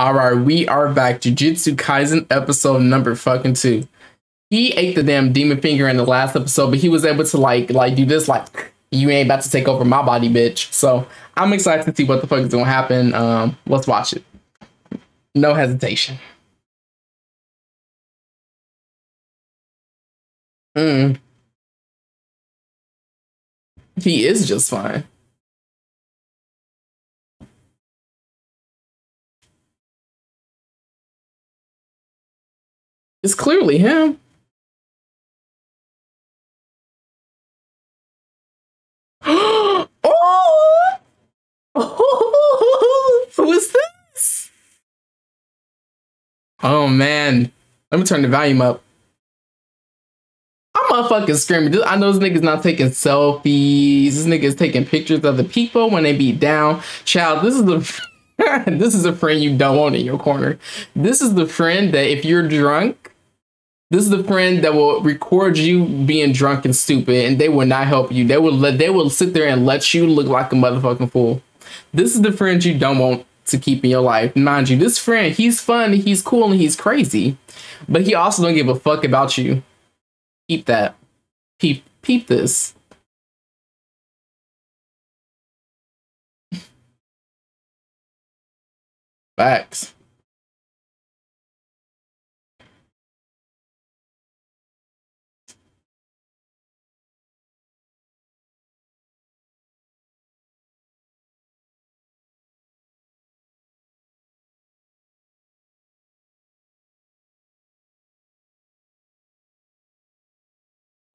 All right, we are back. Jujutsu Kaisen episode number fucking two. He ate the damn demon finger in the last episode, but he was able to like like do this like you ain't about to take over my body, bitch. So I'm excited to see what the fuck is gonna happen. Um, let's watch it. No hesitation. Mm. He is just fine. It's clearly him. oh! Is this? Oh man. Let me turn the volume up. I'm motherfucking screaming. I know this nigga's not taking selfies. This nigga's taking pictures of the people when they be down. Child, this is the this is a friend you don't want in your corner. This is the friend that if you're drunk, this is the friend that will record you being drunk and stupid, and they will not help you. They will let they will sit there and let you look like a motherfucking fool. This is the friend you don't want to keep in your life. Mind you, this friend, he's fun, he's cool, and he's crazy, but he also don't give a fuck about you. Keep that. Peep peep this. Facts.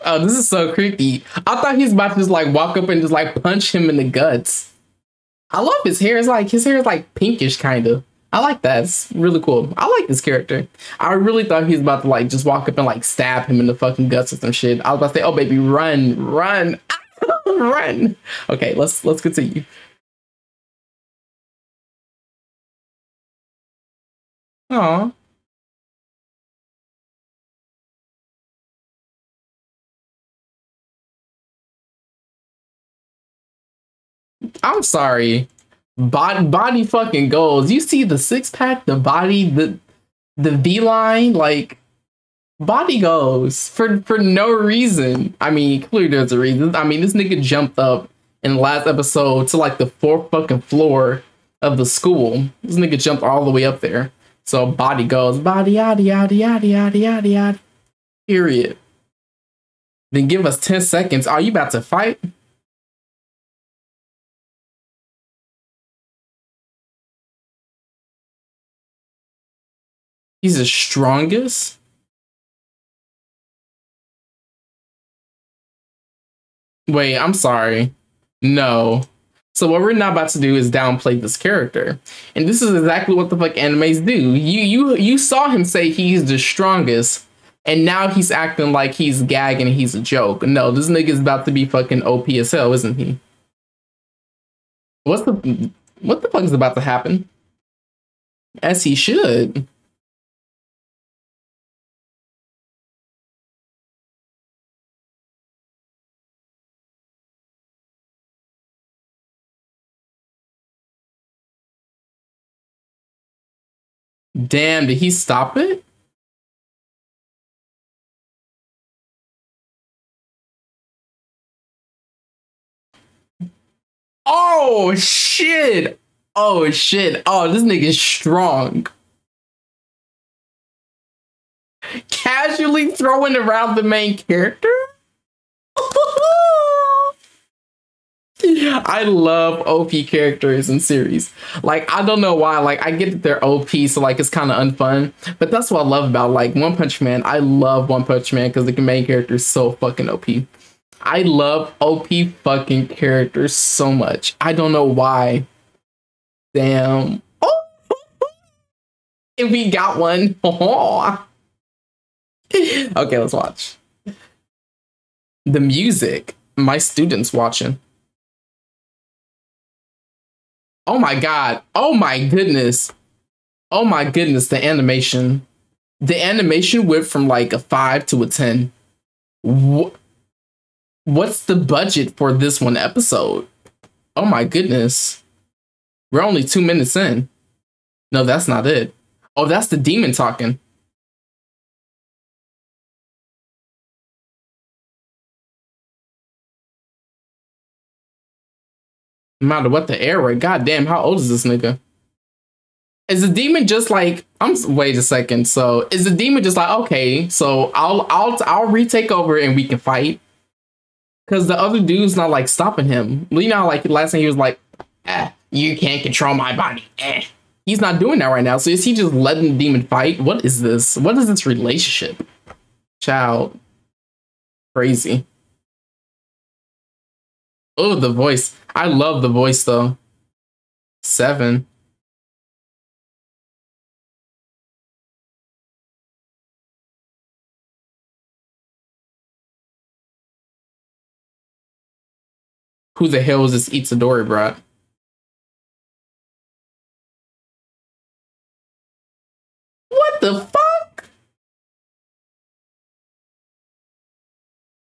Oh, this is so creepy. I thought he's about to just like walk up and just like punch him in the guts. I love his hair. It's like his hair is like pinkish kind of. I like that. It's really cool. I like this character. I really thought he was about to like just walk up and like stab him in the fucking guts or some shit. I was about to say, "Oh baby, run, run, run." Okay, let's let's continue. Aw. I'm sorry. Body body fucking goals. You see the six pack, the body, the the V line, like body goes for for no reason. I mean, clearly there's a reason. I mean, this nigga jumped up in the last episode to like the fourth fucking floor of the school. This nigga jumped all the way up there. So body goes, body yada yada yada yada yada yada. Period. Then give us 10 seconds. Are you about to fight? He's the strongest. Wait, I'm sorry. No. So what we're not about to do is downplay this character. And this is exactly what the fuck animes do. You you you saw him say he's the strongest, and now he's acting like he's gagging he's a joke. No, this nigga's about to be fucking OP as hell, isn't he? What's the what the fuck is about to happen? As he should. Damn, did he stop it? Oh shit! Oh shit! Oh, this nigga is strong. Casually throwing around the main character? I love OP characters in series. Like I don't know why. Like I get that they're OP, so like it's kind of unfun. But that's what I love about like One Punch Man. I love One Punch Man because the main character is so fucking OP. I love OP fucking characters so much. I don't know why. Damn. Oh, if we got one. okay, let's watch. The music. My students watching. Oh my god. Oh my goodness. Oh my goodness, the animation. The animation went from like a 5 to a 10. What What's the budget for this one episode? Oh my goodness. We're only 2 minutes in. No, that's not it. Oh, that's the demon talking. No matter what the era, goddamn, how old is this nigga? Is the demon just like I'm wait a second. So is the demon just like okay, so I'll I'll I'll retake over and we can fight? Cause the other dude's not like stopping him. You know, like last time he was like, eh, you can't control my body. Eh. He's not doing that right now. So is he just letting the demon fight? What is this? What is this relationship? Child. Crazy. Oh, the voice. I love the voice though. Seven. Who the hell is this Itadori brat?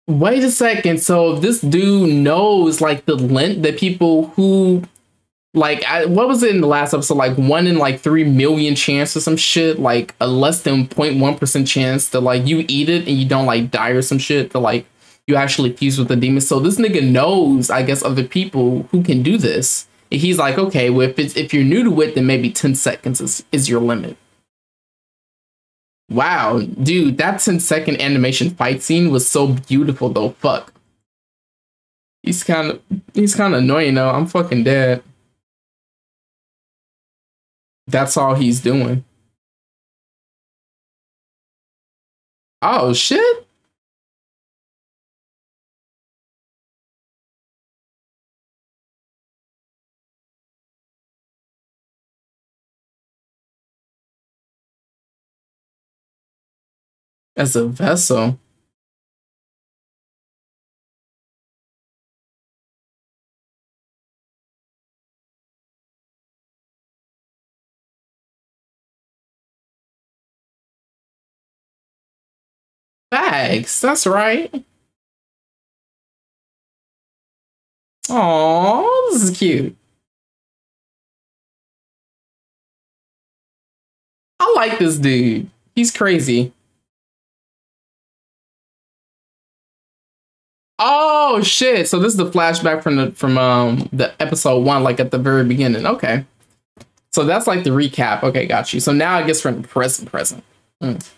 Wait a second. So this dude knows like the length that people who like I, what was it in the last episode like one in like 3 million chance or some shit like a less than 0.1% chance that like you eat it and you don't like die or some shit to like you actually fuse with the demon. So this nigga knows, I guess, other people who can do this. And he's like, okay, well, if it's if you're new to it, then maybe 10 seconds is, is your limit. Wow, dude, that 10 second animation fight scene was so beautiful though. Fuck. He's kind of he's kind of annoying though. I'm fucking dead. That's all he's doing. Oh shit. As a vessel. Bags, that's right. Oh, this is cute. I like this dude. He's crazy. Oh shit! So this is the flashback from the from um the episode one, like at the very beginning. Okay, so that's like the recap. Okay, got you. So now I guess from present present. Mm.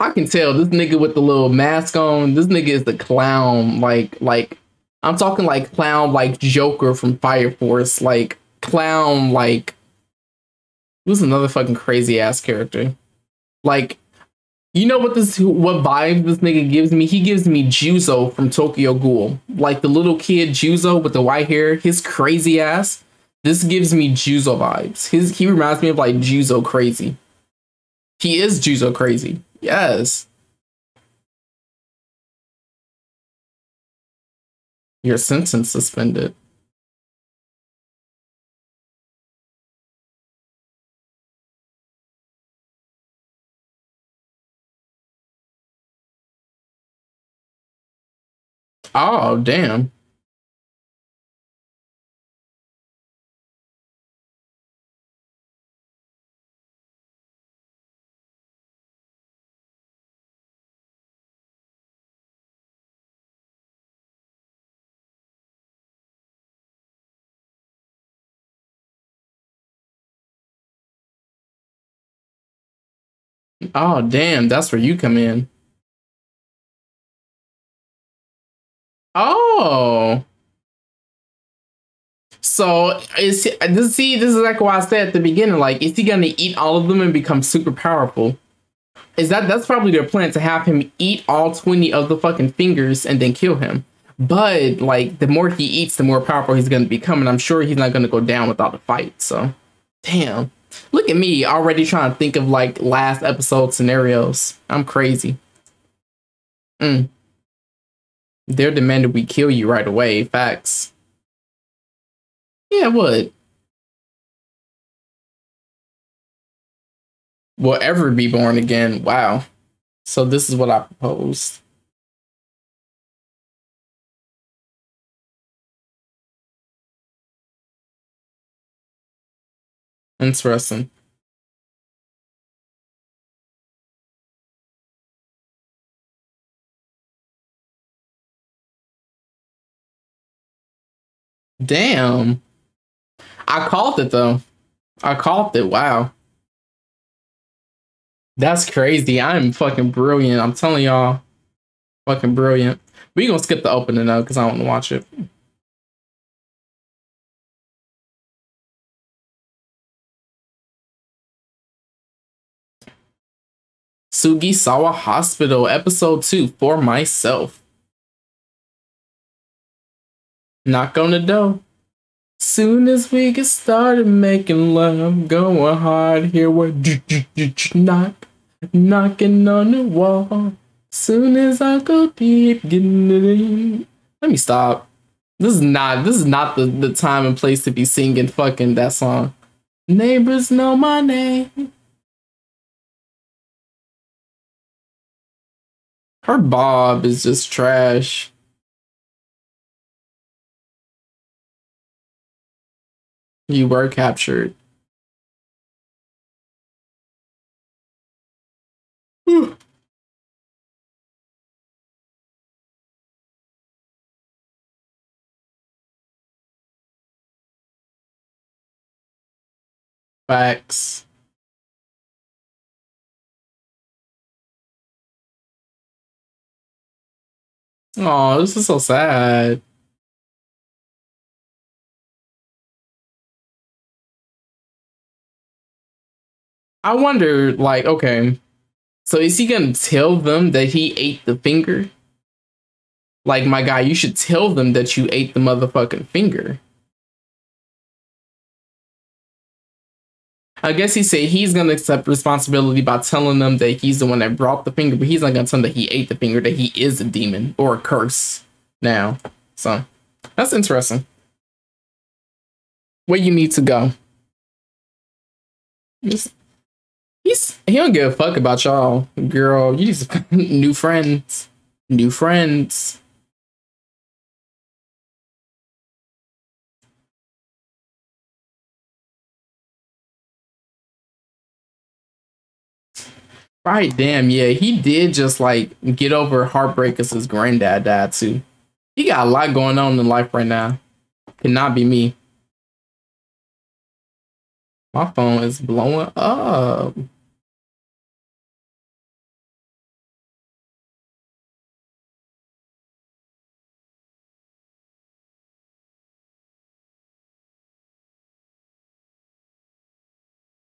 I can tell this nigga with the little mask on. This nigga is the clown. Like like I'm talking like clown like Joker from Fire Force. Like clown like who's another fucking crazy ass character. Like you know what this what vibe this nigga gives me? He gives me Juzo from Tokyo Ghoul. Like the little kid Juzo with the white hair, his crazy ass. This gives me Juzo vibes. His he reminds me of like Juzo crazy. He is Juzo crazy. Yes. Your sentence suspended. Oh, damn. Oh, damn. That's where you come in. Oh. So is this see this is like what I said at the beginning. Like, is he gonna eat all of them and become super powerful? Is that that's probably their plan to have him eat all 20 of the fucking fingers and then kill him. But like the more he eats, the more powerful he's gonna become, and I'm sure he's not gonna go down without a fight. So damn. Look at me already trying to think of like last episode scenarios. I'm crazy. Mm they're demanding we kill you right away. Facts. Yeah, what? Will ever be born again. Wow. So this is what I proposed. Interesting. Damn. I called it though. I called it. Wow. That's crazy. I'm fucking brilliant. I'm telling y'all. Fucking brilliant. We gonna skip the opening though, because I want to watch it. Sugisawa Hospital, episode two for myself. Knock on the door. Soon as we get started making love, going hard here, we're knock, knocking on the wall. Soon as I go deep, getting it in. Let me stop. This is not. This is not the the time and place to be singing fucking that song. Neighbors know my name. Her bob is just trash. You were captured. Hmm. Facts. Oh, this is so sad. I wonder, like, okay, so is he gonna tell them that he ate the finger? Like, my guy, you should tell them that you ate the motherfucking finger. I guess he said he's gonna accept responsibility by telling them that he's the one that brought the finger, but he's not gonna tell them that he ate the finger, that he is a demon or a curse now. So that's interesting. Where you need to go. He's he don't give a fuck about y'all, girl. You just new friends, new friends. Right, damn, yeah, he did just like get over heartbreak because his granddad died too. He got a lot going on in life right now. Cannot be me. My phone is blowing up.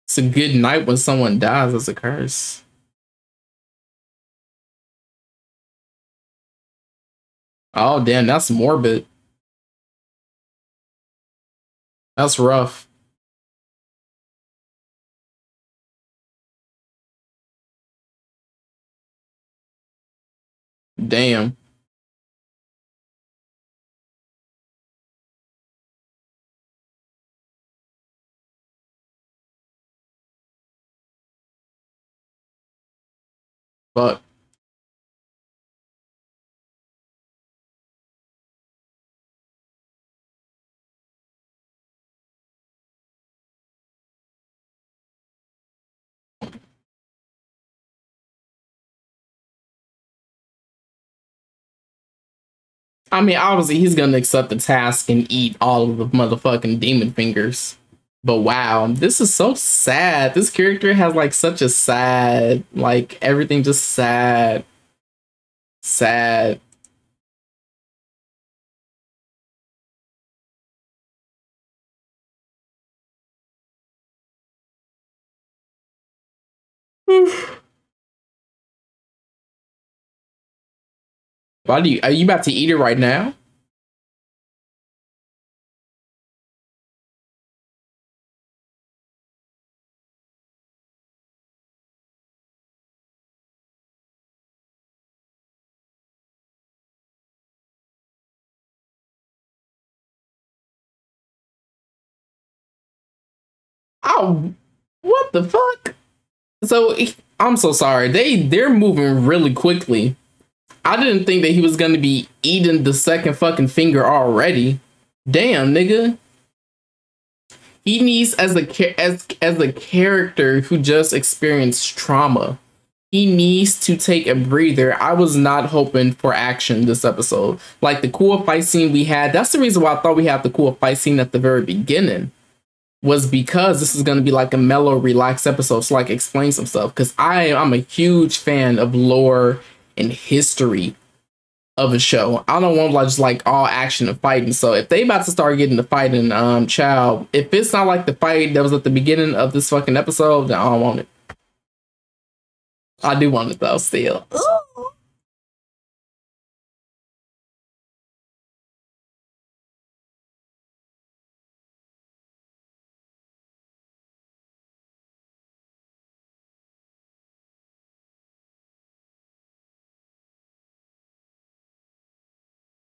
It's a good night when someone dies as a curse. Oh, damn, that's morbid. That's rough. Damn. But I mean, obviously he's gonna accept the task and eat all of the motherfucking demon fingers. But wow, this is so sad. This character has like such a sad, like everything just sad. Sad. Why do you are you about to eat it right now? Oh, what the fuck? So I'm so sorry. They they're moving really quickly. I didn't think that he was gonna be eating the second fucking finger already. Damn, nigga. He needs as a as as a character who just experienced trauma. He needs to take a breather. I was not hoping for action this episode. Like the cool fight scene we had. That's the reason why I thought we had the cool fight scene at the very beginning was because this is going to be like a mellow, relaxed episode. So like explain some stuff because I I'm a huge fan of lore and history of a show. I don't want like just like all action and fighting. So if they about to start getting the fighting, um, child, if it's not like the fight that was at the beginning of this fucking episode, then I don't want it. I do want it though, still. Ooh.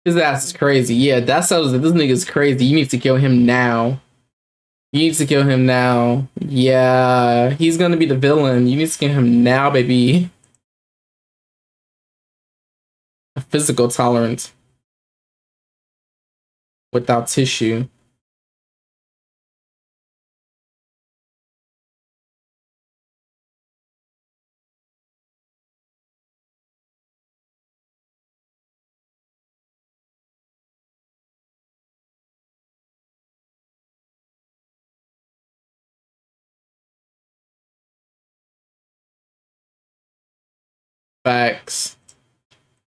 His ass is crazy. Yeah, that sounds like this nigga's crazy. You need to kill him now. You need to kill him now. Yeah, he's gonna be the villain. You need to kill him now, baby. A physical tolerance without tissue.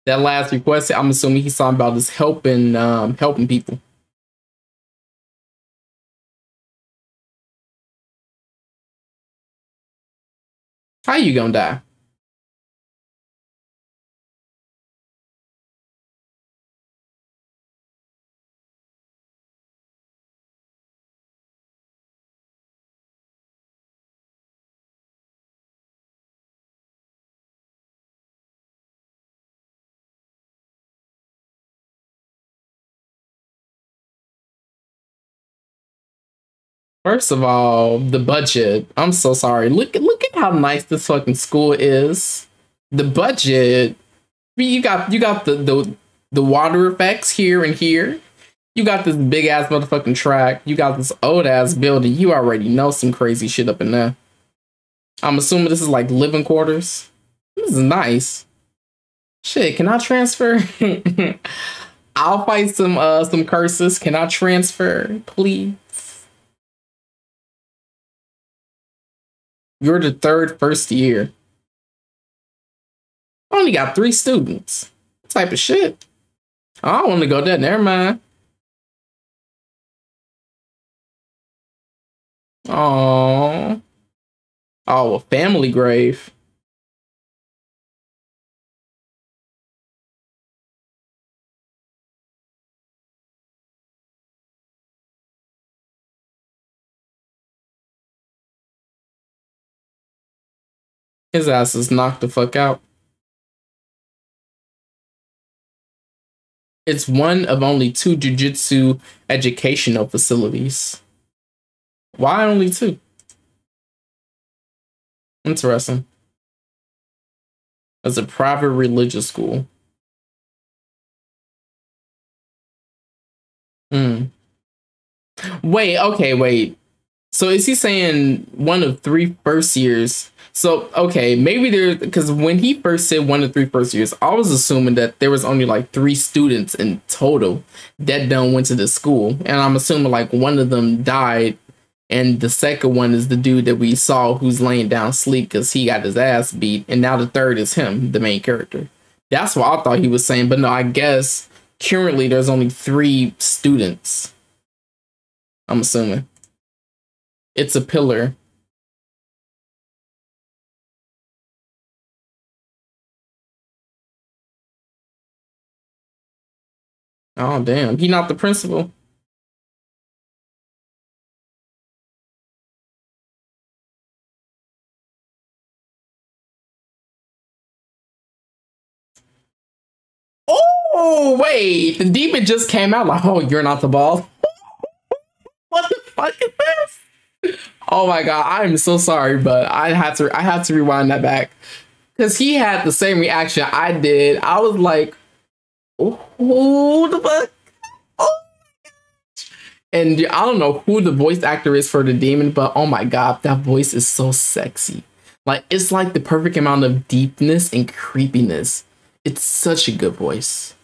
That last request, I'm assuming he's talking about just helping um helping people. How you gonna die? First of all, the budget. I'm so sorry. Look look at how nice this fucking school is. The budget. You got you got the the the water effects here and here. You got this big ass motherfucking track. You got this old ass building. You already know some crazy shit up in there. I'm assuming this is like living quarters. This is nice. Shit, can I transfer? I'll fight some uh some curses. Can I transfer, please? You're the third first year. I only got three students. What type of shit? I don't want to go there. Never mind. Oh. Oh, a family grave. His ass is knocked the fuck out. It's one of only two jujutsu educational facilities. Why only two? Interesting. As a private religious school. Hmm. Wait, okay, wait. So is he saying one of three first years so okay, maybe there because when he first said one of three first years, I was assuming that there was only like three students in total that done went to the school, and I'm assuming like one of them died, and the second one is the dude that we saw who's laying down sleep because he got his ass beat, and now the third is him, the main character. That's what I thought he was saying, but no, I guess currently there's only three students. I'm assuming it's a pillar Oh damn, he not the principal. Oh wait, the demon just came out like, oh, you're not the ball. what the fuck is this? Oh my god, I'm so sorry, but I had to I had to rewind that back. Cause he had the same reaction I did. I was like, who the fuck? Oh And I don't know who the voice actor is for the demon, but oh my god, that voice is so sexy. Like it's like the perfect amount of deepness and creepiness. It's such a good voice.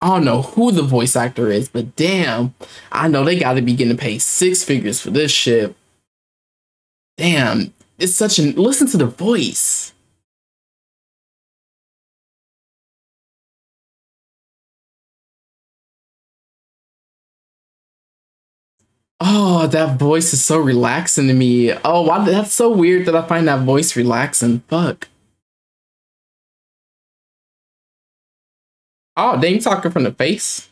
I don't know who the voice actor is, but damn, I know they got to be getting paid six figures for this shit. Damn, it's such an listen to the voice. Oh, that voice is so relaxing to me. Oh, that's so weird that I find that voice relaxing. Fuck. Oh, Dame talking from the face.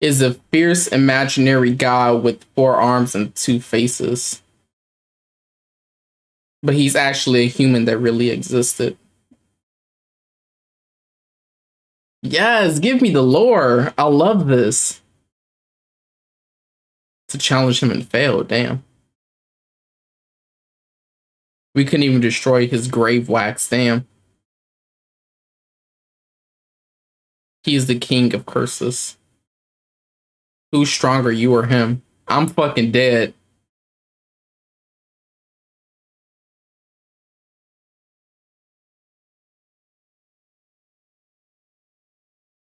Is a fierce imaginary god with four arms and two faces but he's actually a human that really existed. Yes, give me the lore. I love this. To challenge him and fail, damn. We couldn't even destroy his grave wax, damn. He is the king of curses. Who's stronger, you or him? I'm fucking dead.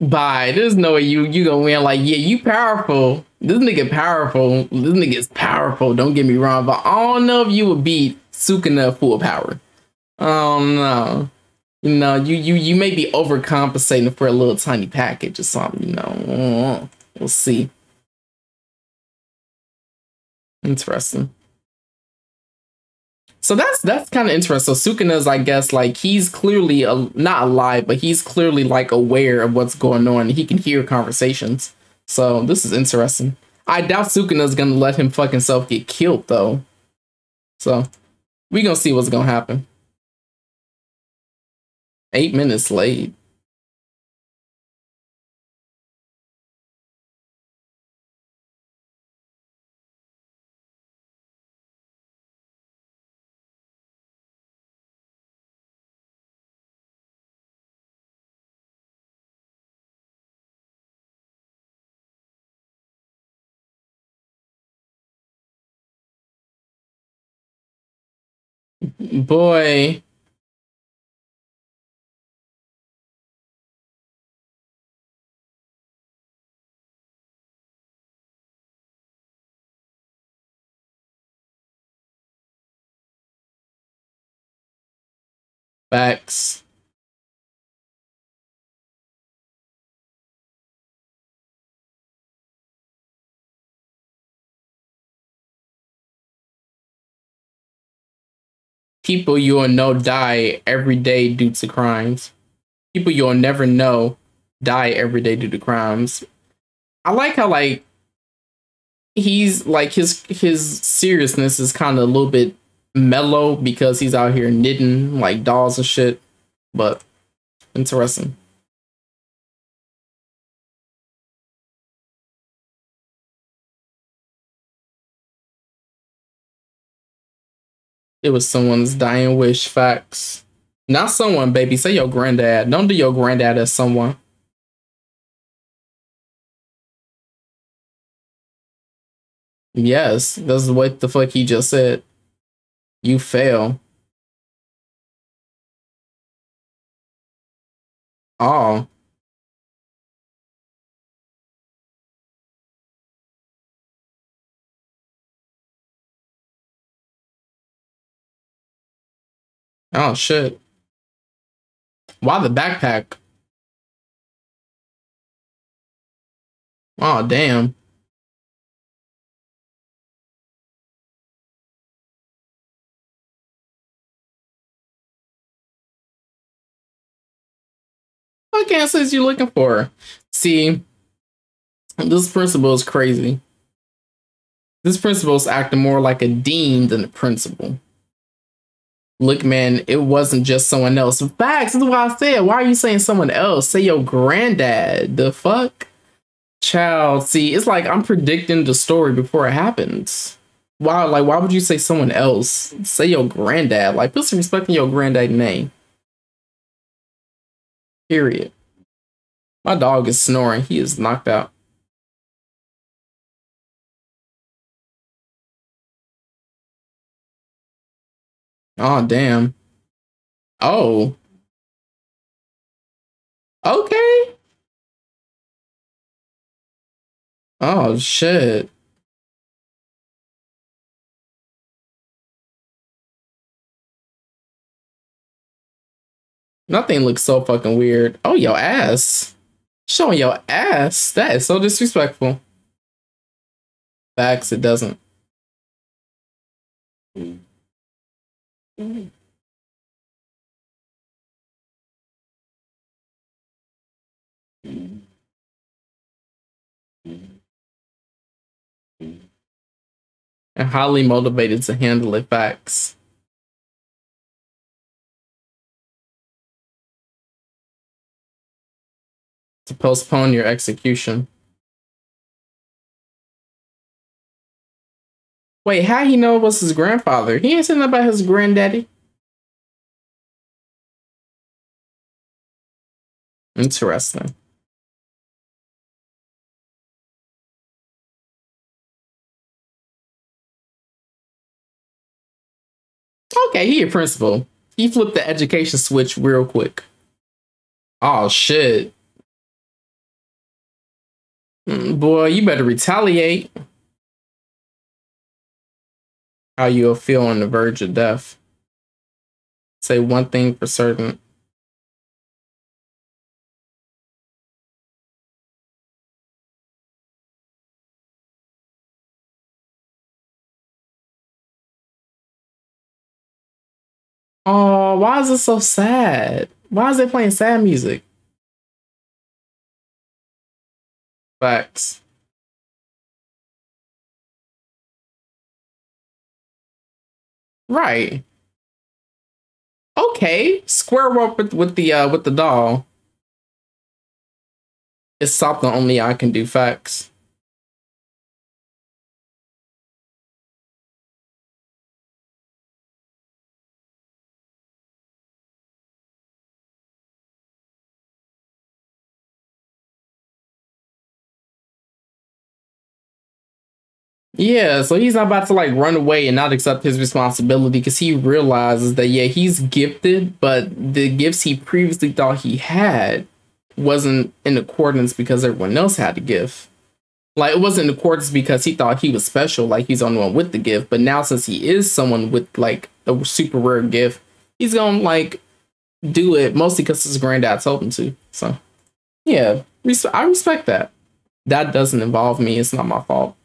Bye. There's no way you you gonna win. Like, yeah, you powerful. This nigga powerful. This nigga's powerful. Don't get me wrong, but I don't know if you would beat Sukuna full power. Oh no. You know, you you you may be overcompensating for a little tiny package or something. You know, mm-hmm. we'll see. Interesting. So that's that's kind of interesting. So Sukuna's, I guess, like he's clearly a, not alive, but he's clearly like aware of what's going on. He can hear conversations. So this is interesting. I doubt Sukuna's gonna let him fucking self get killed though. So we gonna see what's gonna happen. Eight minutes late. Boy. Facts. People you'll know die every day due to crimes. People you'll never know die every day due to crimes. I like how like he's like his his seriousness is kind of a little bit mellow because he's out here knitting like dolls and shit. But interesting. It was someone's mm-hmm. dying wish. Facts. Not someone, baby. Say your granddad. Don't do your granddad as someone. Yes, that's what the fuck he just said. You fail. Oh. Oh shit. Why the backpack? Oh damn. What answers you looking for? See, this principal is crazy. This principal is acting more like a dean than a principal. Look, man, it wasn't just someone else. Facts. Is why I said, why are you saying someone else? Say your granddad. The fuck? Child, see, it's like I'm predicting the story before it happens. Why, like, why would you say someone else? Say your granddad. Like, put some respect in your granddad name. Period. My dog is snoring. He is knocked out. Oh, damn. Oh. Okay. Oh, shit. Nothing looks so fucking weird. Oh, your ass. Showing your ass. That is so disrespectful. Facts, it doesn't. Mm. Mm. And highly motivated to handle it facts. To postpone your execution. Wait, how he know it was his grandfather? He ain't saying about his granddaddy. Interesting. Okay, he a principal. He flipped the education switch real quick. Oh shit. Mm, boy, you better retaliate how you'll feel on the verge of death. Say one thing for certain. Oh, why is it so sad? Why is it playing sad music? Facts. Right. Okay. Square up with, with the uh with the doll. It's something only I can do facts. Yeah, so he's not about to like run away and not accept his responsibility because he realizes that yeah, he's gifted, but the gifts he previously thought he had wasn't in accordance because everyone else had a gift. Like it wasn't in accordance because he thought he was special, like he's the only one with the gift. But now since he is someone with like a super rare gift, he's gonna like do it mostly because his granddad told him to. So yeah, I respect that. That doesn't involve me. It's not my fault.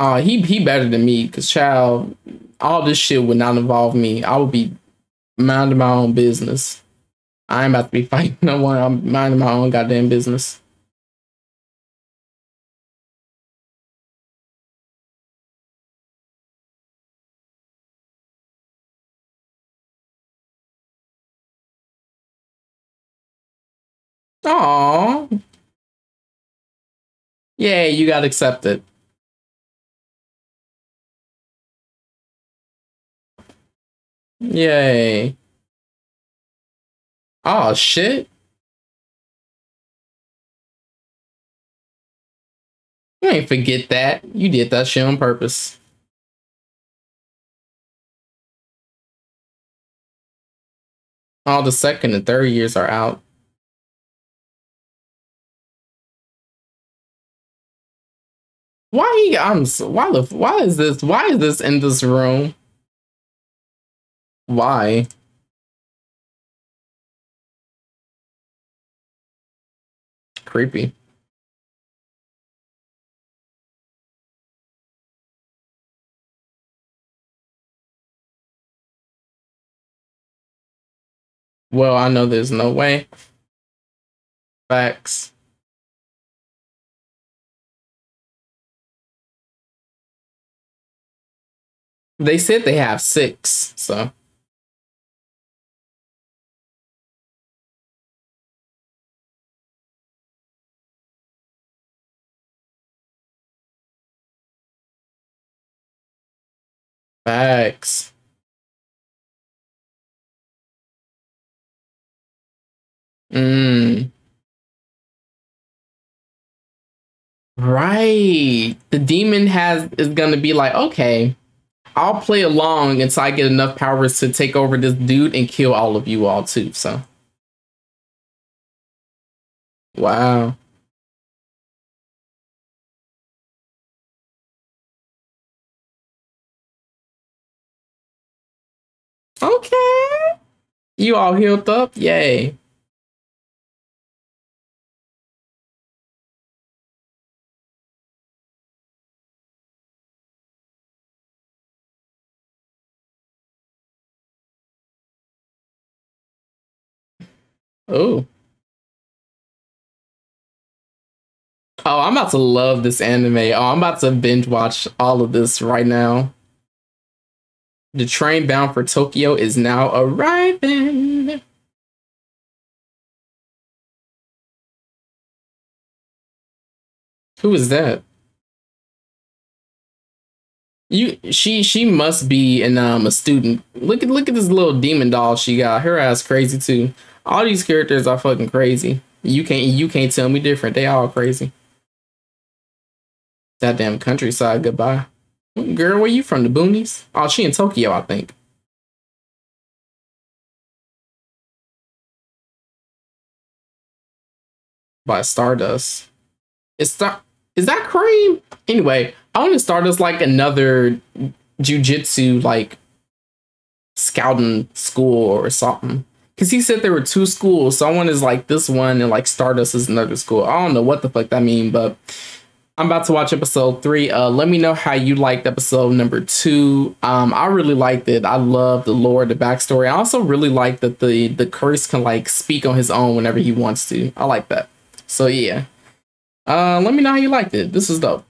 Uh, he he better than me because child, all this shit would not involve me. I would be minding my own business. I ain't about to be fighting no one. I'm minding my own goddamn business. Oh, yeah, you got accepted. Yay. Oh shit. You ain't forget that. You did that shit on purpose. All the second and third years are out. Why I'm why the why is this why is this in this room? Why? Creepy. Well, I know there's no way. Facts. They said they have six, so. Facts. Mm. Right. The demon has is gonna be like, okay, I'll play along until I get enough powers to take over this dude and kill all of you all too. So Wow. Okay. You all healed up? Yay. Oh. Oh, I'm about to love this anime. Oh, I'm about to binge watch all of this right now. The train bound for Tokyo is now arriving. Who is that? You she she must be an um a student. Look at look at this little demon doll she got. Her ass crazy too. All these characters are fucking crazy. You can't you can't tell me different. They all crazy. That damn countryside goodbye. Girl, where you from? The boonies? Oh, she in Tokyo, I think. By Stardust. Is Star is that cream? Anyway, I want to start Stardust like another jujutsu like scouting school or something. Cause he said there were two schools. Someone is like this one and like Stardust is another school. I don't know what the fuck that mean, but I'm about to watch episode three. Uh, let me know how you liked episode number two. Um, I really liked it. I love the lore, the backstory. I also really like that the the curse can like speak on his own whenever he wants to. I like that. So yeah. Uh, let me know how you liked it. This is dope.